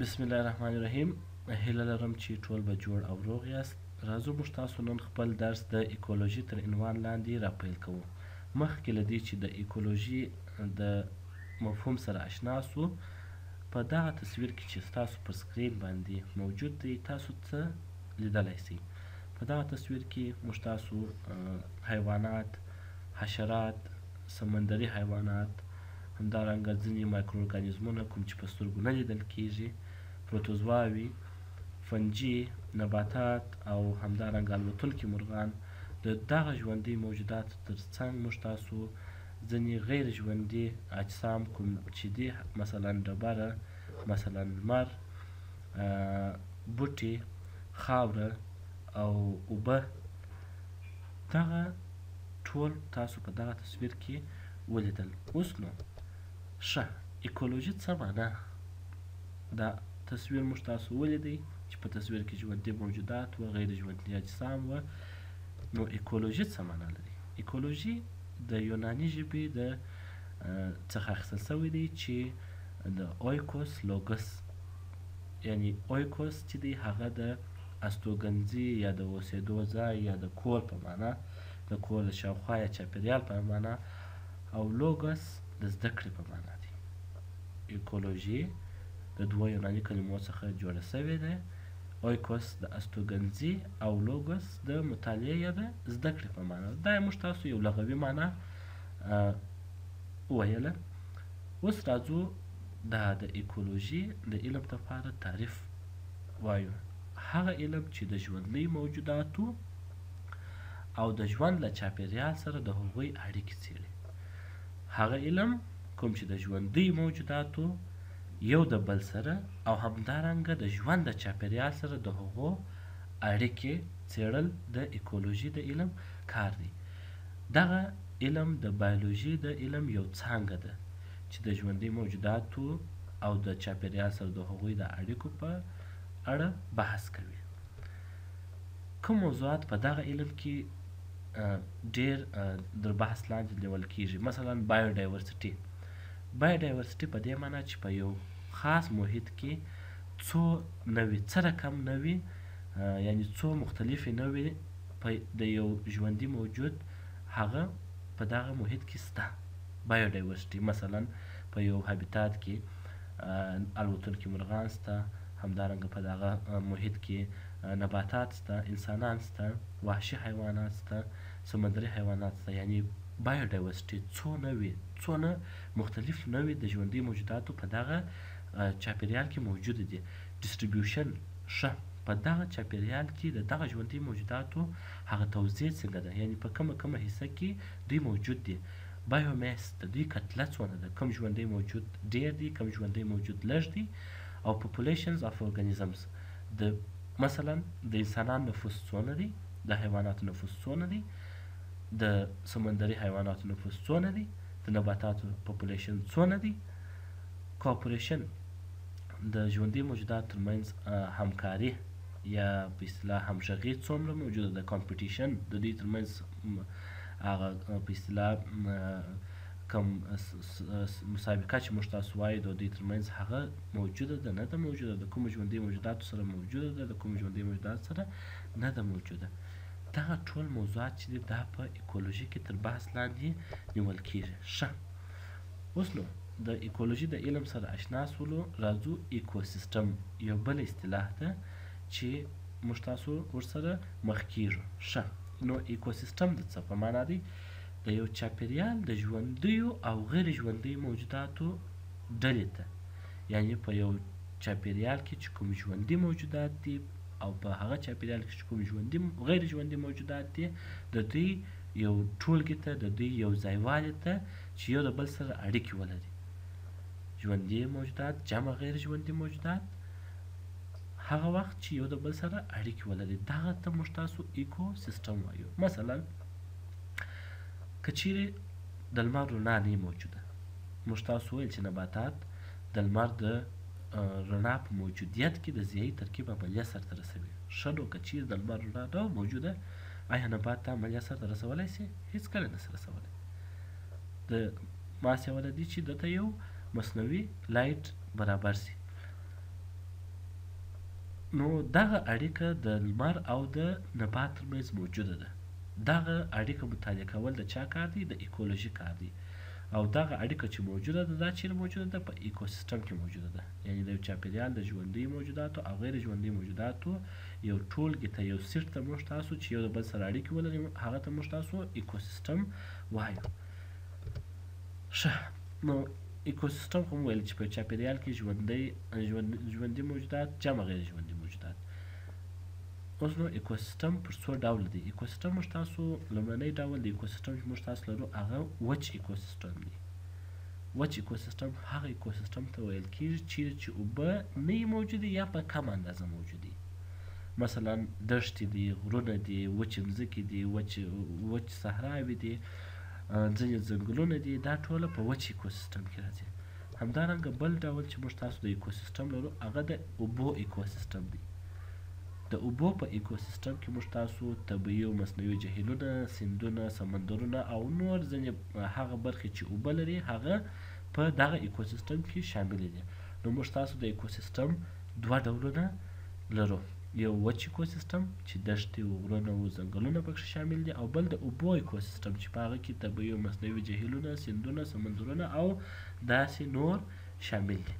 بسم الله الرحمن الرحیم هیله لرم چې ټول به جوړ او روغ یاست راځو موږ تاسو نن خپل درس د ایکولوژي تر عنوان لاندې راپیل کوو مخکې له دې چې د ایکولوژي د مفهوم سره اشنا سو په دغه تصویر کې چې ستاسو پر سکرین باندې موجود دی تاسو څه لیدلی سئ په دغه تصویر کې موږ تاسو حیوانات حشرات، سمندري حیوانات، همدارنګه ځینې مایکروارګانیزمونه کوم چې په سترګو نه لیدل کېږي، پروتوزواوي، فنجي، نباتات او همدارنګه الوتونکي مرغان د دغه ژوندیو موجوداتو تر څنګ موږ تاسو ځینې غیر ژوندي اجسام کوم چې دي مثلا ډبره، مثلا لمر، بوټي، خاوره او اوبه دغه ټول تاسو په دغه تصویر کې ولیدل اوس نو ښه ایکولوژي څه معنا دا تصویر موږ تاسو ولیدی چې په تصویر کې ژوندي موجودات و غیر ژوندي اجسام و نو ایکولوژي څه معنا لري ایکولوژي د یوناني ژبې د څخه اخیستل شوی دی چې د اویکوس لوګس یعنی اویکوس چې دی هغه د استوګنځي یا د اوسېدو ځای یا د کور په مانا، د کور د شاوخوا یا چاپېریال په مانا او لوګوس د زده کړې په مانا دي. ایکولوژي د دوو یوناني کلمو څخه جوړه شوې ده، اویکوس د استوګنځي او لوګوس د مطالعې یا د زده کړې په مانا ده. دا یې موږ تاسو یو لغوي مانا ویله. اوس راځو دا د ایکولوژي د علم لپاره تعریف وایو هغه علم چې د ژوندلۍ موجوداتو او د ژوند له چاپېریال سره د هغوی اړیکې څېړي هغه علم کوم چې د ژوندۍ موجوداتو یو د بل سره او همدارنګه د ژوند د چاپېریال سره د هغو اړیکې څېړل د ایکولوژي د علم کار دی دغه علم د بایولوژي د علم یو څانګه ده چې د ژوندي موجوداتو او د چاپیریال سره د هغوی د اړیکو په اړه بحث کوي کوم موضوعات په دغه علم کې ډیر د بحث لاندې نیول کیږي مثلا بایوډایورسټي بایوډایورسټي په دې معنی چې په یو خاص محیط کې څو نوي څه رقم نوي یعنی څو مختلفې نوي په د یو ژوندي موجود هغه په دغه محیط کې سته بایوډایورسټي مثلاً په یو هابیتات کې الوتونکي مرغان سته، همدارنګه په دغه محیط کې نباتات سته، انسانان سته، وحشي حیوانات سته، سمندري حیوانات سته، یعنې بایوډایورسټي څو نوي، څونه مختلف نوي د ژوندۍ موجوداتو په دغه چاپیریال کې موجود دي، ډیسټریبیوشن ښه په دغه چاپیریال کې د دغه ژوندۍ موجوداتو هغه توزیع څنګه ده، یعنې په کومه کومه حصه کې دوی موجود دي. بایو میس د دوی کتله څونه ده کوم ژوندی موجود ډیر دی کوم ژوندی موجود لږ دی او پاپولیشنز اف ارګانیزمز د مثلا د انسانان نفوس څونه دی د حیواناتو نفوس څونه دی د سمندري حیواناتو نفوس څونه دی د نباتاتو پاپولیشن څونه دی کوپریشن د ژوندي موجودات ترمنځ همکاري یا په اصطلاح همغږي څومره موجوده ده کمپټیشن د دوی ترمنځ هغه په اصطلاح کوم مسابقه چې موږ تاسو وایو د دوی ترمنځ هغه موجوده ده نه ده موجوده د کوم ژوندۍ موجوداتو سره موجوده ده د کوم ژوندۍ موجودات سره نه ده موجوده دغه ټول موضوعات چې دي دا په ایکولوژي کې تر بحث لاندې نیول کیږي ښه اوس نو د ایکولوژي د علم سره اشنا سولو راځو ایکوسیستم یو بل اصطلاح ده چې موږ تاسو ورسره مخ کیږو ښه نو ایکوسیستم د څه په مانا دی؟ د یو چاپیریال د ژوندیو او غیر ژوندیو موجوداتو ډلې ته، یعنی په یو چاپیریال کې چې کوم ژوندي موجودات دي او په هغه چاپیریال کې چې کوم ژوندي غیر ژوندي موجودات دي د دوی یو ټولګې ته، د دوی یو ځایوالي ته چې یو د بل سره اړیکې ولري. ژوندي موجودات جمع غیر ژوندي موجودات. هغه وخت چی یو د بل سره اړیکی ولری دغه ته موږ تاسو ایکو سیستم وایو مثلا که چیری د لمر رڼا نه موجوده موږ تاسو ویل چی نباتات د لمر د رڼا په موجودیت کی د ضیعی ترکیب عملیه سرته رسوی ښه نو که چیری د لمر رڼا نه موجوده آیا نبات دا عملیه سرته رسولای سی هیڅ کله نسی رسولای د ماس یوه لدی چی دته یو مصنوعی لایټ برابر سی نو دغه اړیکه د لمر او د نبات ترمنځ موجوده ده دغه اړیکه مطالعه کول د چا کار دی د ایکولوژي کار دی او دغه اړیکه چې موجوده ده دا چیرې موجوده ده په ایکوسیستم کې موجوده ده یعنی د چاپیریال د ژوندۍ موجوداتو او غیر ژوندۍ موجوداتو یو ټولګي ته یو سیټ ته موږ تاسو چې یو د بل سره اړیکې ولري هغه ته موږ تاسو ایکوسیستم وایو ښه نو ایکوسیستم خو مو ویل چې په چاپیریال کې ژوندی ژوند ژوندي موجودات جمع غیر ژوندي موجودات اوس نو ایکوسیستم پر څو ډول دی ایکوسیستم موږ تاسو لومړنی ډول د ایکوسیستم چې موږ تاسو لرو هغه وچ ایکوسیستم دی وچ ایکوسیستم هغه ایکوسیستم ته ویل کیږي چیرې چې اوبه نه موجودې یا په کم اندازه موجودې مثلا دښتې دي غرونه دي وچې مځکې دي وچ وچ صحراوې دي ځینې ځنګلونه دي دا ټوله په وچ ایکوسیستم کې راځي همدارنګه بل ډول چې موږ تاسو د ایکوسیستم لرو هغه د اوبو ایکوسیستم دی د اوبو په ایکوسیستم کې موږ تاسو طبیعي او مصنوعي جهیلونه سیندونه سمندرونه او نور ځینې هغه برخې چې اوبه لري هغه په دغه ایکوسیستم کې شامل دي نو موږ تاسو د ایکوسیستم دوه ډولونه لرو یو وچ ایکوسیستم چې دښتې و غرونه و ځنګلونه پکښې شامل دي او بل د اوبو ایکوسیستم چې په هغه کې طبیعي او مصنوعي جهیلونه، سیندونه، سمندرونه او داسې نور شامل دي.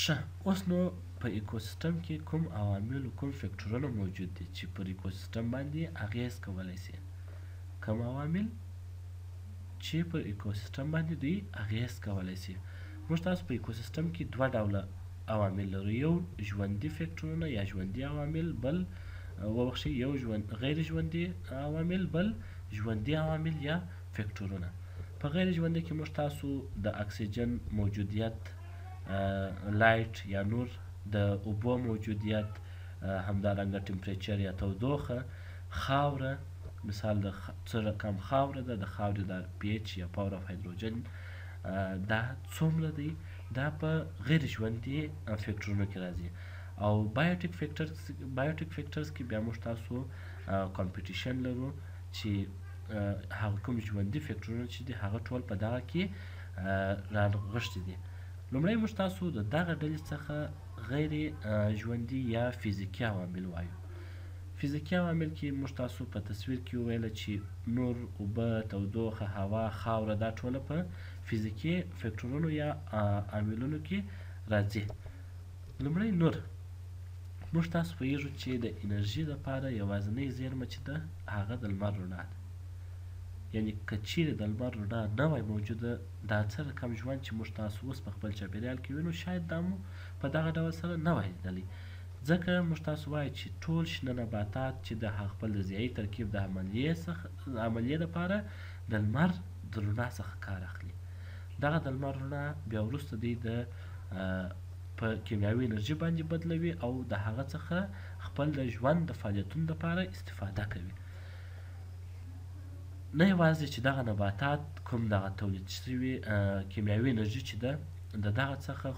ښه اوس نو په ایکوسیستم کې کوم عوامل کوم فکټورونه موجود دي چې پر ایکوسیستم باندې اغیز کولای شي؟ کوم عوامل چې پر ایکوسیستم باندې دوی اغیز کولای شي؟ موږ تاسو په ایکوسیستم کې دوه ډوله عوامل لرو یو ژوندي فکټورونه یا ژوندي عوامل بل وبخښي یو ژوند غیر ژوندي عوامل بل ژوندي عوامل یا فکټورونه په غیر ژوندي کې موږ تاسو د اکسیجن موجودیت لایټ یا نور د اوبو موجودیت همدارنګه ټمپریچر یا تودوخه خاوره مثال د څه رقم خاوره ده د خاورې د پی ایچ یا پاور اف هایدروجن دا څومره دی دا په غیر ژوندي فکټورونو کې راځي او بایوټیک فکټرز بایوټیک فکټرز کې بیا موږ تاسو کمپټیشن لرو چې هغه کوم ژوندي فکټورونه چې دي هغه ټول په دغه کې راغښتي دي لومړی موږ تاسو د دغه ډلې څخه غیر ژوندي یا فزیکي عوامل وایو فزیکي عوامل کې موږ تاسو په تصویر کې ویل چې نور اوبه تودوخه هوا خاوره دا ټوله په فزیکي فکټورونو یا عاملونو کې راځي. لومړی نور موږ تاسو پوهیږو چې د انرژي لپاره یوازنۍ زیرمه چې ده هغه د لمر رڼا ده یعنی که چیرې د لمر رڼا نه وای موجوده دا څه رقم ژوند چې موږ تاسو اوس په خپل چاپیریال کې وینو شاید دا مو په دغه ډول سره نه وای لیدلی ځکه موږ تاسو وایو چې ټول شنه نباتات چې د خپل د ضیاعي ترکیب د عملیې څخه عملیې لپاره د لمر د رڼا څخه کار اخلي دغه د لمر رڼا بیا وروسته دی د په کیمیاوي انرژي باندې بدلوي او د هغه څخه خپل د ژوند د فعالیتونو لپاره استفاده کوي نه یوازې چې دغه نباتات کوم دغه تولید شوي کیمیاوي انرژي چې ده د دغه څخه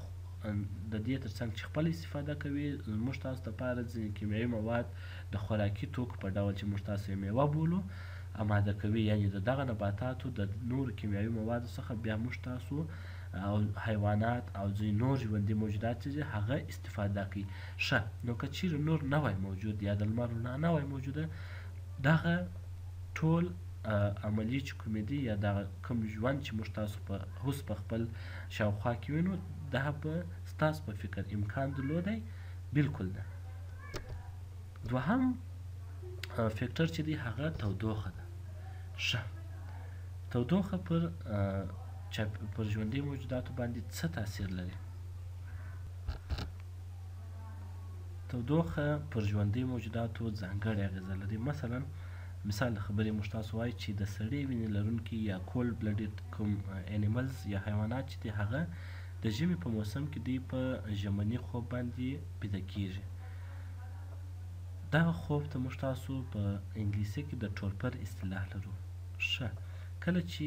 د دې ترڅنګ چې خپل استفاده کوي موږ تاسو لپاره ځینې کیمیاوي مواد د خوراکي توکو په ډول چې موږ تاسو یې میوه بولو اماده کوي یعنی د دغه نباتاتو د نورو کیمیاوي موادو څخه بیا موږ تاسو او حیوانات او ځینې نور ژوندي موجودات چې دي هغه استفاده کوي ښه نو که چیرې نور نه وای موجود یا د لمر رڼا نه وای موجوده دغه ټول عملی چې کومې دي یا دغه کوم ژوند چې موږ تاسو په هوس په خپل شاوخوا کې وینو دا به ستاسو په فکر امکان درلودی بالکل نه دوهم فیکټر چې دی هغه تودوخه ده ښه تودوخه پر پر ژوندي موجوداتو باندې څه تاثیر لري تودوخه پر ژوندي موجوداتو ځانګړې اغېزه لري مثلا مثال خبرې موږ تاسو وایي چې د سړې وینې لرونکي یا کول بلډډ کوم انیملز یا حیوانات چې دی هغه د ژمي په موسم کې دی په ژمني خوب باندې بیده کیږي دغه خوب ته موږ تاسو په انګلیسي کې د ټورپر اصطلاح لرو ښه کله چې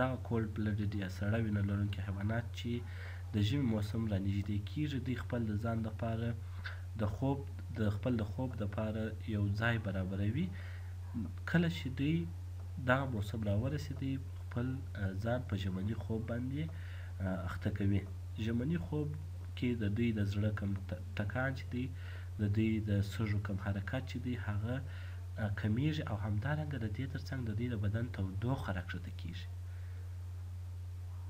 دغه کولډ بلډډ یا سړه وینه لرونکي حیوانات چې د ژمي موسم را نږدې کیږي دوی خپل د ځان لپاره د خوب د خپل د خوب لپاره یو ځای برابروي کله چې دوی دغه موسم را ورسېدي خپل ځان په ژمني خوب باندې اخته کوي ژمني خوب کې د دوی د زړه کوم ټکان چې دی د دوی د سږو کوم حرکت چې دی هغه کمیږي او همدارنګه د دې ترڅنګ د دوی د بدن تودوخه راکښته کیږي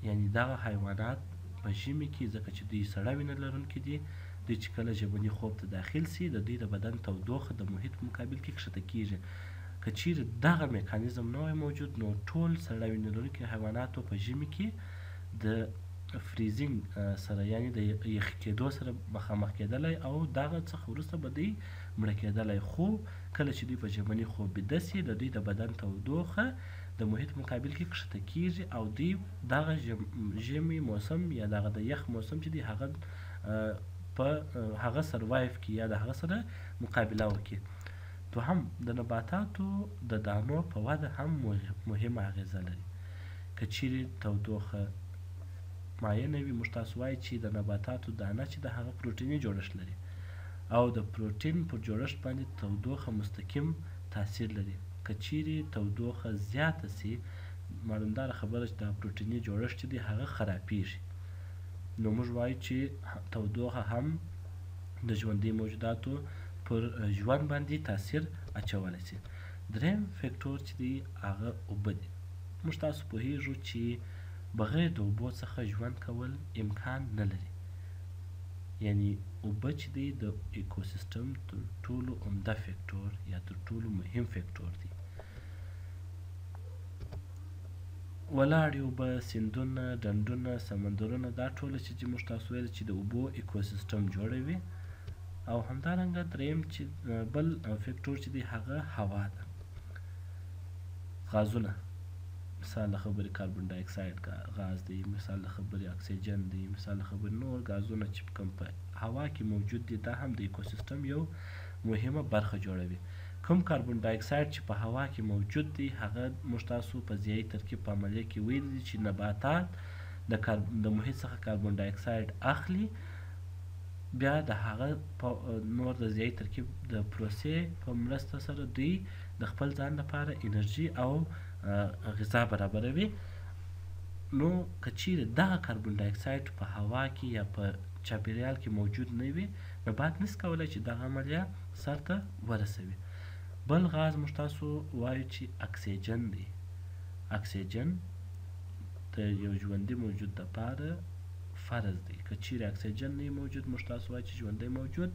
یعنی دغه حیوانات په ژمي کې ځکه چې دوی سړه وینه لرونکي دي دوی چې کله ژبني خوب ته داخل سي د دوی د بدن تودوخه د محیط په مقابل کې کښته کیږي که چیرې دغه میکانیزم نه وای موجود نو ټول سړه وینه لرونکي حیواناتو په ژمي کې د فریزینګ سره یعنی د یخی کیدو سره مخامخ کیدلای او دغه څخه وروسته به دوی مړه کیدلای خو کله چې دوی په ژمنی خوب بیده سی د دوی د بدن تودوخه د محیط مقابل کې کښته کیږي او دوی دغه ژمی موسم یا دغه د یخ موسم چې دی هغه په هغه سروایف کی یا د هغه سره مقابله وکړي دوهم د نباتاتو د دانو په وده هم مهمه اغیزه لري که چیرې تودوخه مایع نه وي موږ تاسو وایي چې د نباتاتو دانه چې د هغه پروټیني جوړښت لري او د پروټین پر جوړښت باندې تودوخه مستقیم تاثیر لري که چیرې تودوخه زیاته سي معلومداره خبره چې دا پروټیني جوړښت چې دی هغه خرابیږي نو موږ وایو چې تودوخه هم د ژوندۍ موجوداتو پر ژوند باندې تاثیر اچولی شي دریم فکتور چې دی هغه اوبه دي موږ تاسو پوهیږو چې بغیر د اوبو څخه ژوند کول امکان نه لري یعنی اوبه چې دی د ایکوسیستم تر ټولو عمده فکتور یا تر ټولو مهم فکتور دی ولاړې اوبه سیندونه ډنډونه سمندرونه دا ټوله چې موږ تاسو ویل چې د اوبو ایکوسیستم جوړوي او همدارنګه دریم چې بل فکټور چې دی هغه هوا ده غازونه مثال له خبرې کاربن ډای اکساید غاز دی مثال له خبرې اکسیجن دی مثال له خبرې نور غازونه چې کوم په هوا کې موجود دي دا هم د ایکوسیستم یو مهمه برخه جوړوي کوم کاربن ډای اکساید چې په هوا کې موجود دی هغه موږ تاسو په ځای ترکیب په عملیه کې ویل دي چې نباتات د, د محیط څخه کاربن ډای اکساید اخلي بیا د هغه په نور د ضیايي ترکیب د پروسې په مرسته سره دوی د خپل ځان لپاره انرژي او غذا برابروي نو که چیرې دغه کاربن ډای اکساید په هوا کې یا په چاپیریال کې موجود نه وي نبات نس کولای چې دغه عملیه سرته ورسوي بل غاز موږ تاسو وایو چې اکسیجن دی اکسیجن د یو ژوندي موجود لپاره فرض دی که چیرې اکسیجن نه موجود موږ تاسو وایي چې ژوندی موجود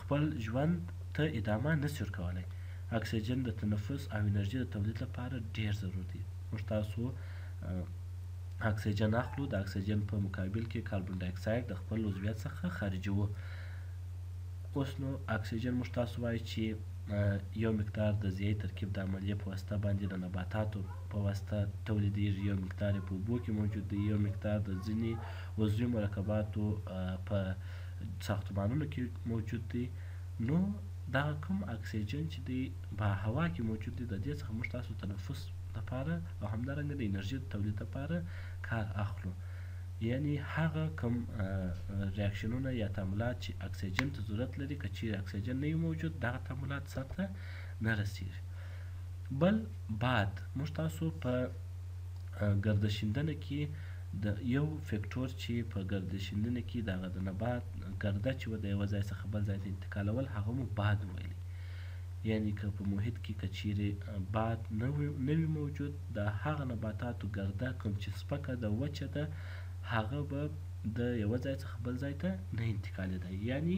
خپل ژوند ته ادامه نشي ورکولی اکسیجن د تنفس او انرژي د تولید لپاره ډیر ضرور دی موږ تاسو اکسیجن اخلو د اکسیجن په مقابل کې کاربن ډای اکساید د خپل عضویت څخه خارجوو اوس نو اکسیجن موږ تاسو وایي چې یو مقدار د ضیایي ترکیب د عملیې په واسطه باندې د نباتاتو په واسطه تولیدیږي یو مقدار یې په اوبو کې موجود دی یو مقدار د ځینې عضوي مرکباتو په ساختمانونو کې موجود دی نو دا کوم اکسیجن چې دی په هوا کې موجود دی د دې څخه موږ تاسو تنفس لپاره او همدارنګه د انرژي د تولید لپاره کار اخلو یعنی هغه کوم ریاکشنونه یا تعاملات چې اکسیجن ته ضرورت لري که چیرې اکسیجن نه موجود دغه تعاملات سرته نه رسیږي بل بعد موږ تاسو په ګرده شیندنه کې د یو فکټور چې په ګرده شیندنه کې د هغه د نبات ګرده چې و د یوه ځای څخه بل ځای ته انتقالول هغه مو بعد ویلی یعنی که په محیط کې که چیرې بعد نه وي موجود د هغه نباتاتو ګرده کوم چې سپکه ده وچه ده هغه به د یوه ځای څخه بل ځای ته نه انتقالېده یعنی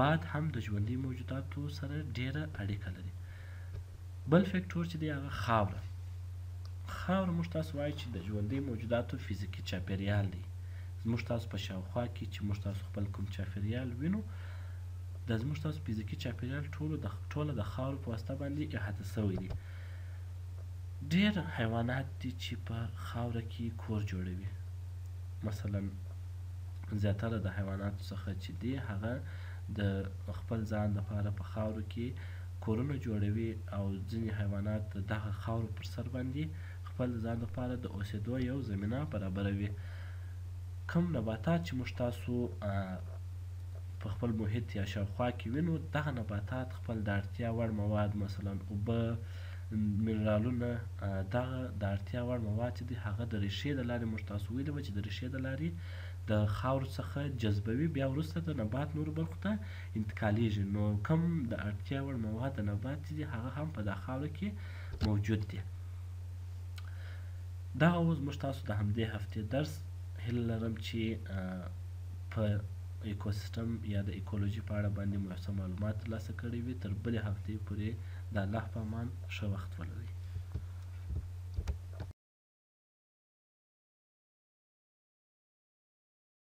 بعد هم د ژوندي موجوداتو سره ډیره اړیکه لري بل فکټور چې دی هغه خاوره خاوره موږ تاسو وایي چې د ژوندۍ موجوداتو فزیکي چاپیریال دی زموږ تاسو په شاوخوا کې چې موږ تاسو خپل کوم چاپیریال وینو د زموږ تاسو فزیکي چاپیریال ټولو د ټوله د خاورو په واسطه باندې احاطه شوی دی ډېر حیوانات دي چې په خاوره کې کور جوړوي مثلا زیاتره د حیواناتو څخه چې دي هغه د خپل ځان لپاره په خاورو کې کورونه جوړوي او ځینې حیوانات د دغه خاورو پر سر باندې خپل د ځان لپاره د اوسېدو یو زمینه برابروي. کوم نباتات چې موږ تاسو په خپل محیط یا شاوخوا کې وینو، دغه نباتات خپل د اړتیا وړ مواد مثلا اوبه، منرالونه، دغه د اړتیا وړ مواد چې دي هغه د ریښې د لارې موږ تاسو ویلي وه چې د ریښې د لارې د خاورو څخه جذبوي بیا وروسته د نبات نورو برخو ته انتقالېږي، نو کوم د اړتیا وړ مواد نبات چې دي هغه هم په دا خاوره کې موجود دي. دغه وو زموږ تاسو د همدې هفتې درس. هیله لرم چې په ایکوسیستم یا د ایکولوژي په اړه باندې مو څه معلومات ترلاسه کړی وي. تر بلې هفتې پورې د الله په امان ښه وخت ولرئ.